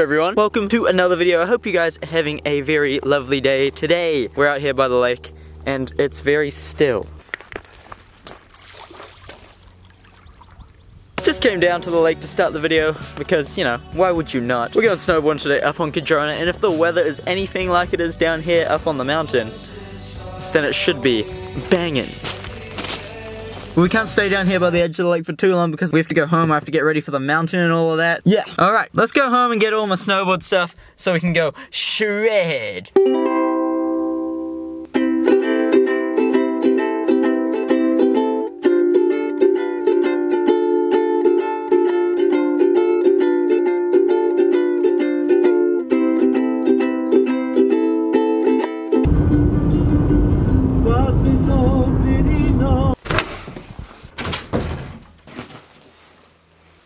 everyone? Welcome to another video. I hope you guys are having a very lovely day today. We're out here by the lake and it's very still. Just came down to the lake to start the video because, you know, why would you not? We're going snowboarding today up on Cardrona and if the weather is anything like it is down here up on the mountain, then it should be banging. We can't stay down here by the edge of the lake for too long because we have to go home. I have to get ready for the mountain and all of that. Yeah. All right, let's go home and get all my snowboard stuff so we can go shred.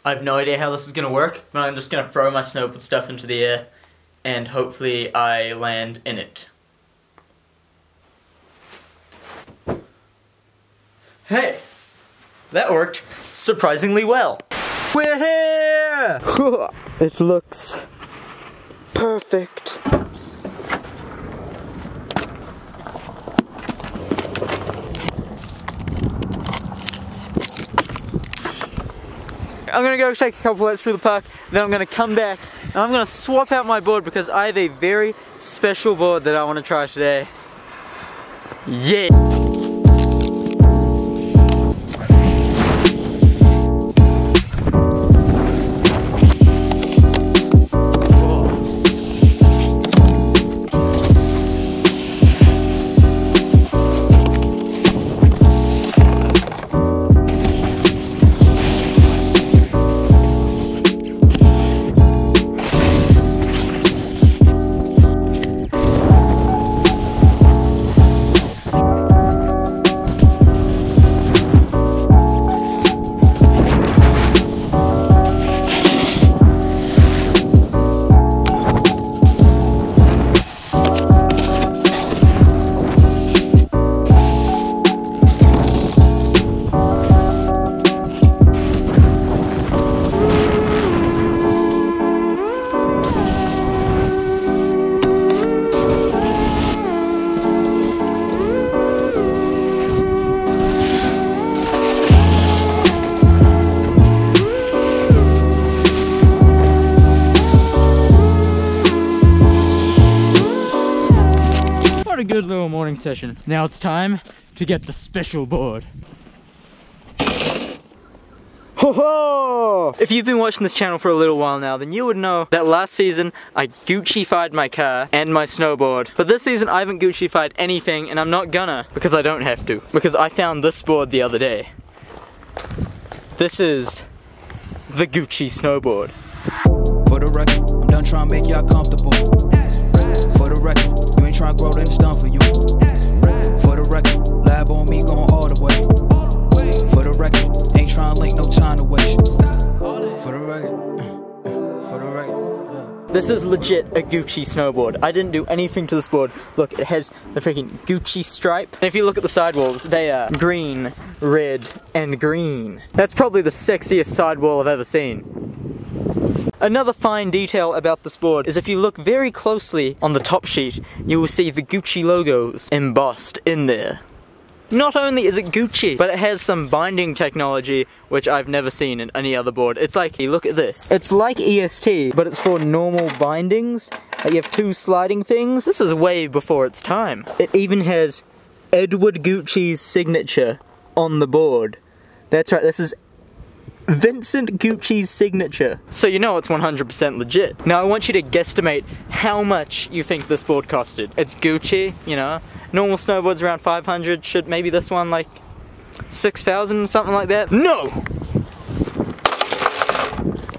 I have no idea how this is gonna work, but I'm just gonna throw my snowboard stuff into the air and hopefully I land in it. Hey, that worked surprisingly well. We're here! it looks perfect. I'm gonna go take a couple of laps through the park, then I'm gonna come back and I'm gonna swap out my board because I have a very special board that I wanna try today. Yeah! Morning session. Now it's time to get the special board. If you've been watching this channel for a little while now, then you would know that last season I Gucci-fied my car and my snowboard. But this season I haven't Gucci-fied anything and I'm not gonna because I don't have to. Because I found this board the other day. This is the Gucci snowboard. For the record, I'm done trying to make y'all comfortable. For the record, you ain't trying to grow, then it's done for you. For the record, lab on me going all the way. For the record, ain't trying to link, no time to waste. For the record, for the record. This is legit a Gucci snowboard. I didn't do anything to this board. Look, it has the freaking Gucci stripe. And if you look at the sidewalls, they are green, red, and green. That's probably the sexiest sidewall I've ever seen. Another fine detail about this board is if you look very closely on the top sheet, you will see the Gucci logos embossed in there. Not only is it Gucci, but it has some binding technology which I've never seen in any other board. It's like, look at this. It's like EST, but it's for normal bindings. You have two sliding things. This is way before its time. It even has Edward Gucci's signature on the board. That's right, this is Vincent Gucci's signature. So you know it's 100% legit. Now I want you to guesstimate how much you think this board costed. It's Gucci, you know. Normal snowboards around 500, should maybe this one like 6,000, something like that? No!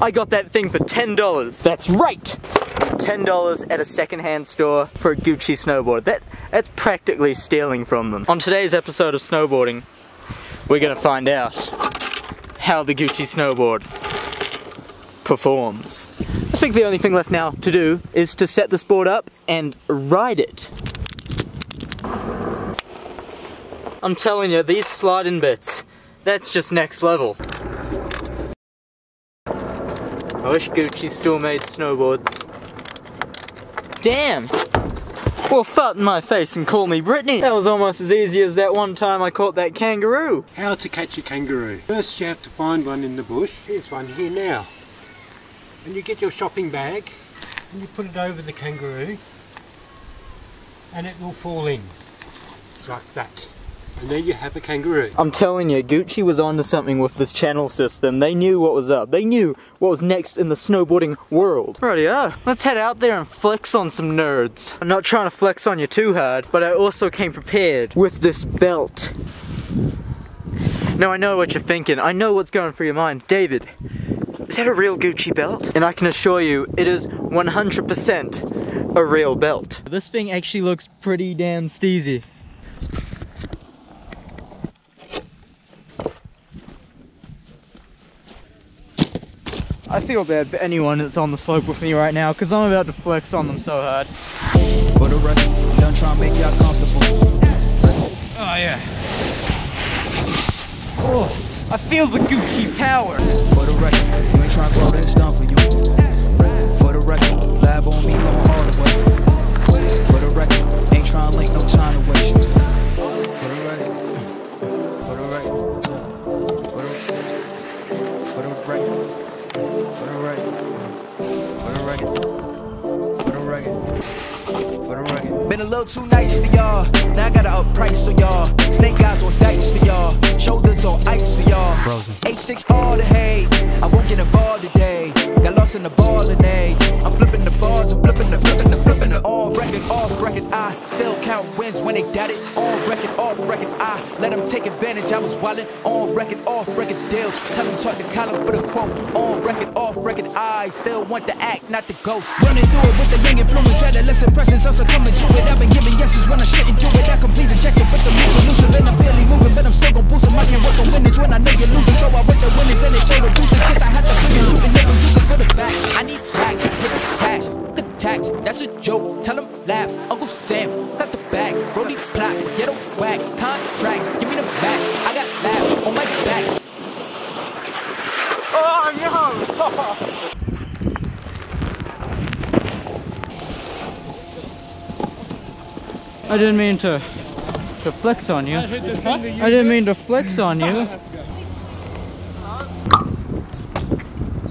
I got that thing for $10. That's right! $10 at a secondhand store for a Gucci snowboard. That That's practically stealing from them. On today's episode of Snowboarding, we're gonna find out how the Gucci snowboard performs. I think the only thing left now to do is to set this board up and ride it. I'm telling you, these sliding bits, that's just next level. I wish Gucci still made snowboards. Damn! Well, fart in my face and call me Brittany. That was almost as easy as that one time I caught that kangaroo. How to catch a kangaroo. First you have to find one in the bush. Here's one here now. And you get your shopping bag and you put it over the kangaroo and it will fall in. Like that. And there you have a kangaroo. I'm telling you, Gucci was onto something with this channel system. They knew what was up. They knew what was next in the snowboarding world. Rightio, let's head out there and flex on some nerds. I'm not trying to flex on you too hard, but I also came prepared with this belt. Now I know what you're thinking. I know what's going through your mind. David, is that a real Gucci belt? And I can assure you, it is 100% a real belt. This thing actually looks pretty damn steezy. I feel bad for anyone that's on the slope with me right now because I'm about to flex on them so hard. For the record, I'm done trying to make y'all comfortable. Oh yeah. Oh, I feel the Gucci power. For the record, you ain't trying to grow, then it's done for you. For the record, lab on me going all the way. For the record, ain't trying to link, no time to waste. Record. For the record. Been a little too nice to y'all. Now I gotta up price on y'all. Snake eyes on dice for y'all. Shoulders on ice for y'all. Frozen. A6 all the hate. I won't get involved today. Got lost in the ball of days. I'm flipping the bars, I'm flipping the flipping the flipping the on record, off record. I still count wins when they doubt it. On record, off record. I let them take advantage. I was wildin' on record, off record deals. Tell them talk to Colin for the quote. On record, off record. I still want the act, not the ghost. Running through it with the young influence. Adolescent presence, also coming to it. I've been giving yeses when I shouldn't do it. I complete ejected, but the moves elusive and I'm barely moving. But I'm still gon' boost 'em. I can work on winnings when I know I didn't mean to to flex on you. I didn't mean to flex on you.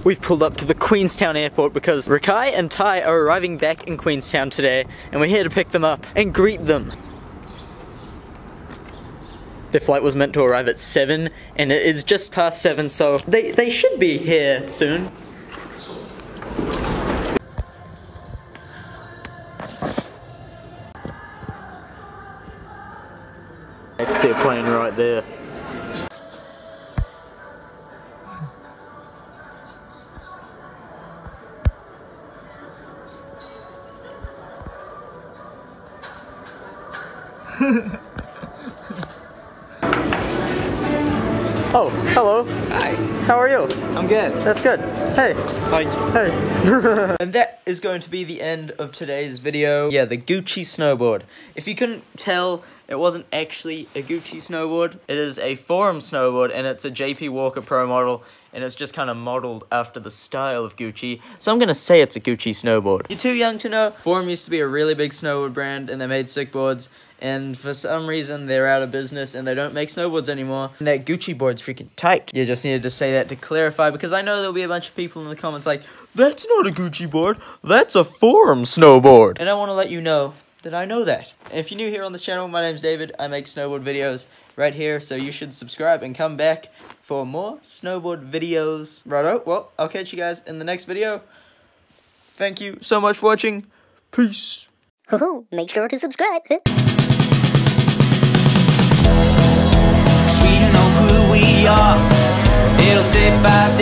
We've pulled up to the Queenstown airport because Rakai and Ty are arriving back in Queenstown today and we're here to pick them up and greet them. Their flight was meant to arrive at 7 and it is just past 7 so they, they should be here soon. Right there. oh, hello. Hi, How are you? I'm good. That's good. Hey. Hi. Hey. and that is going to be the end of today's video. Yeah, the Gucci snowboard. If you couldn't tell, it wasn't actually a Gucci snowboard. It is a Forum snowboard and it's a JP Walker Pro model and it's just kind of modeled after the style of Gucci. So I'm gonna say it's a Gucci snowboard. You're too young to know. Forum used to be a really big snowboard brand and they made sick boards and for some reason they're out of business and they don't make snowboards anymore. And that Gucci board's freaking tight. You just needed to say that to clarify because I know there'll be a bunch of people in the comments like, that's not a Gucci board, that's a Forum snowboard. And I want to let you know that I know that. And if you're new here on this channel, my name's David. I make snowboard videos right here, so you should subscribe and come back for more snowboard videos. Righto, well, I'll catch you guys in the next video. Thank you so much for watching. Peace. Oh, make sure to subscribe. Sweden know who we are. It'll take five